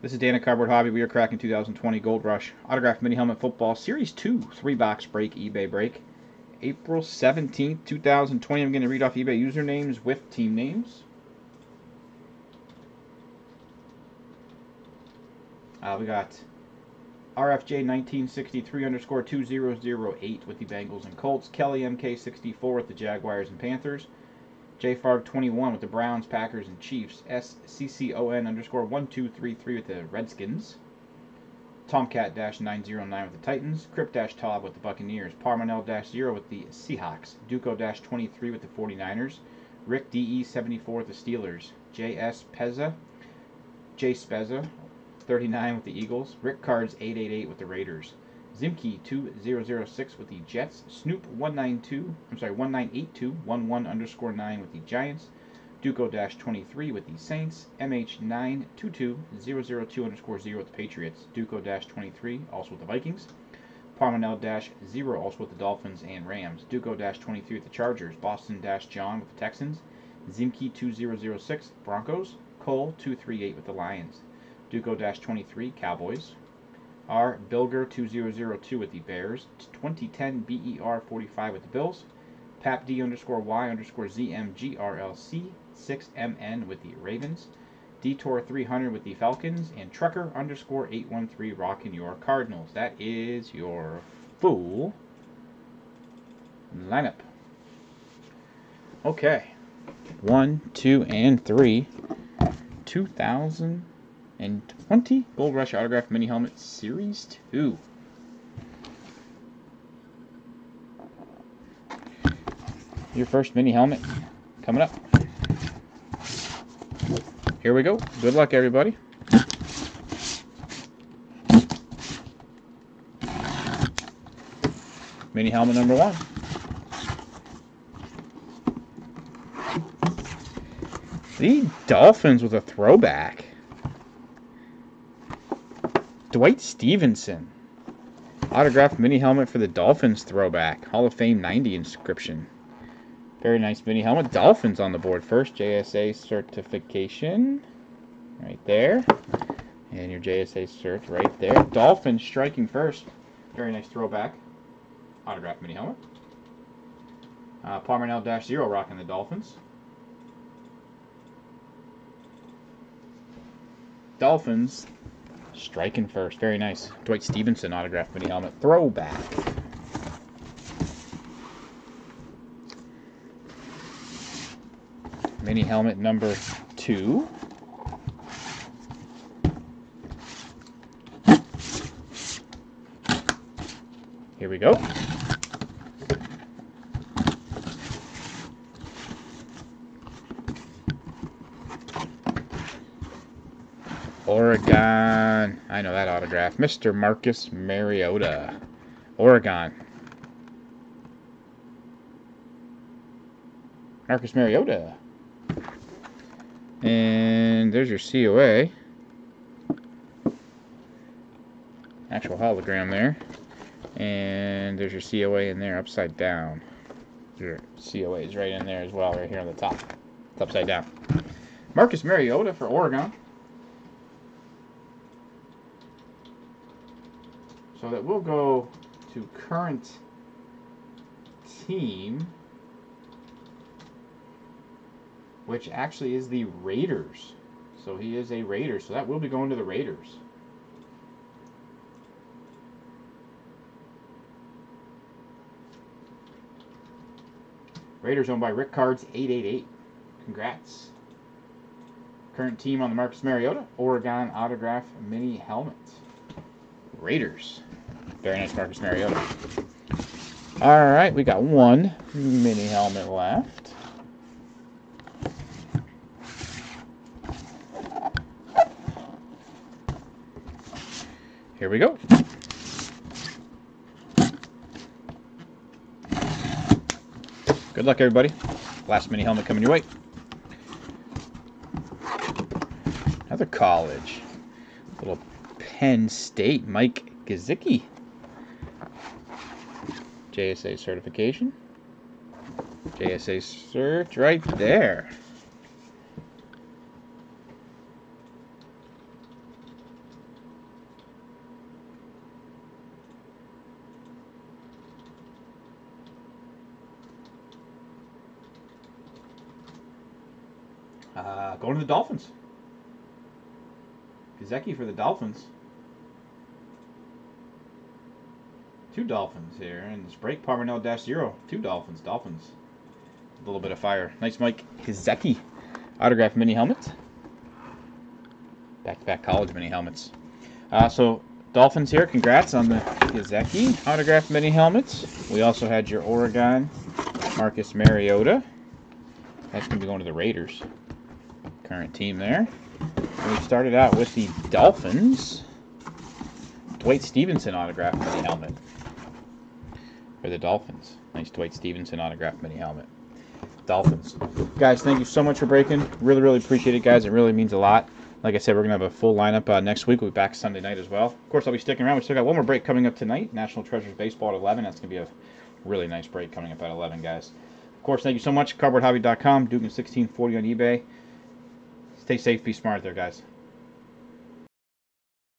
This is Dana Cardboard Hobby. We are cracking 2020 Gold Rush Autograph Mini Helmet Football Series 2 3 box break eBay break. April 17th, 2020. I'm going to read off eBay usernames with team names. Uh, we got RFJ 1963 underscore 2008 with the Bengals and Colts. Kelly MK64 with the Jaguars and Panthers. JFarg 21 with the Browns, Packers, and Chiefs. SCCON underscore 1233 with the Redskins. Tomcat 909 with the Titans. Crypt Tob with the Buccaneers. Parmanel 0 with the Seahawks. Duco 23 with the 49ers. Rick DE 74 with the Steelers. JS Pezza. J Spezza 39 with the Eagles. Rick Cards 888 with the Raiders. Zimkey 2006 with the Jets. Snoop 192, I'm sorry, 1982, 11 underscore 9 with the Giants. Duco 23 with the Saints. MH 922002 underscore 0 with the Patriots. Duco 23 also with the Vikings. Parmanel 0 also with the Dolphins and Rams. Duco 23 with the Chargers. Boston John with the Texans. Zimkey 2006 Broncos. Cole 238 with the Lions. Duco 23 Cowboys. R. Bilger 2002 with the Bears, 2010 BER 45 with the Bills, Pap D underscore Y underscore ZMGRLC 6MN with the Ravens, Detour 300 with the Falcons, and Trucker underscore 813 rocking your Cardinals. That is your full lineup. Okay. One, two, and three. 2000 and 20 Gold Rush Autograph Mini Helmet Series 2. Your first mini helmet coming up. Here we go. Good luck, everybody. Mini helmet number one. The Dolphins with a throwback. Dwight Stephenson. Autographed mini helmet for the Dolphins throwback. Hall of Fame 90 inscription. Very nice mini helmet. Dolphins on the board first. JSA certification. Right there. And your JSA cert right there. Dolphins striking first. Very nice throwback. Autographed mini helmet. Uh, Parmanel Dash Zero rocking the Dolphins. Dolphins Striking first. Very nice. Dwight Stephenson autograph mini helmet. Throwback. Mini helmet number two. Here we go. Oregon. I know that autograph. Mr. Marcus Mariota. Oregon. Marcus Mariota. And there's your COA. Actual hologram there. And there's your COA in there upside down. Your COA is right in there as well, right here on the top. It's upside down. Marcus Mariota for Oregon. So that we'll go to current team, which actually is the Raiders. So he is a Raider, so that will be going to the Raiders. Raiders owned by Rick Cards 888. Congrats. Current team on the Marcus Mariota, Oregon autograph mini helmet. Raiders. Very nice Marcus Mariota. All right, we got one mini helmet left. Here we go. Good luck, everybody. Last mini helmet coming your way. Another college. Little Penn State, Mike Gesicki. JSA certification. JSA search right there. Uh, going to the Dolphins. Gesicki for the Dolphins. Two Dolphins here. And this break, Parmanel dash zero. Two Dolphins. Dolphins. A little bit of fire. Nice Mike Gesicki. Autograph mini helmet. Back-to-back college mini helmets. Uh, so Dolphins here, congrats on the Gesicki autograph mini helmets. We also had your Oregon Marcus Mariota. That's going to be going to the Raiders. Current team there. And we started out with the Dolphins. Dwight Stephenson autograph mini helmet. For the Dolphins. Nice Dwight Stephenson autograph mini helmet. Dolphins. Guys, thank you so much for breaking. Really, really appreciate it, guys. It really means a lot. Like I said, we're going to have a full lineup uh, next week. We'll be back Sunday night as well. Of course, I'll be sticking around. We still got one more break coming up tonight. National Treasures Baseball at 11. That's going to be a really nice break coming up at 11, guys. Of course, thank you so much. CardboardHobby.com, Dugan1640 on eBay. Stay safe, be smart there, guys.